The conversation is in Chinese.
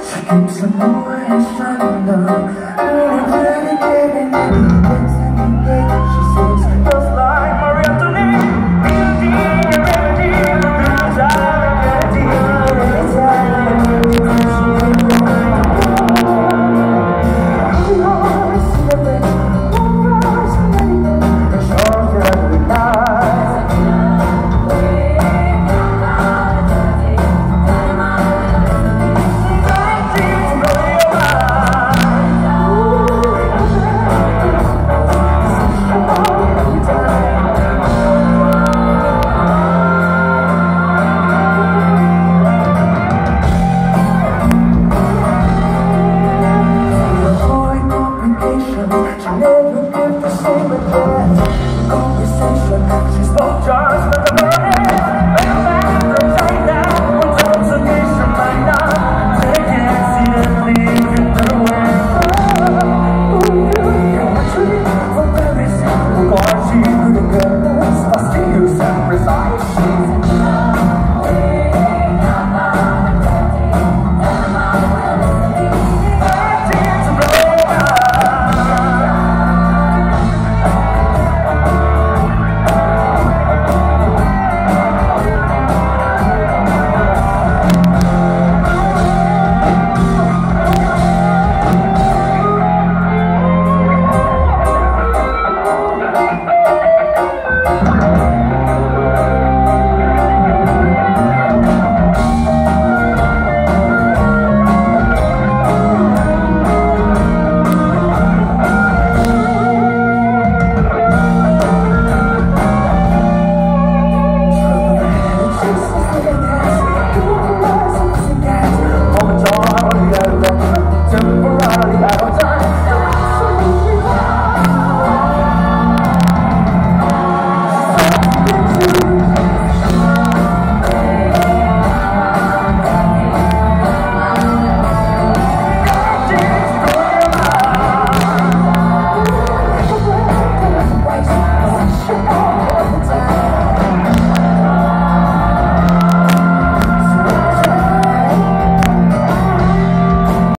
Saking 算了 Conversation. again. Always.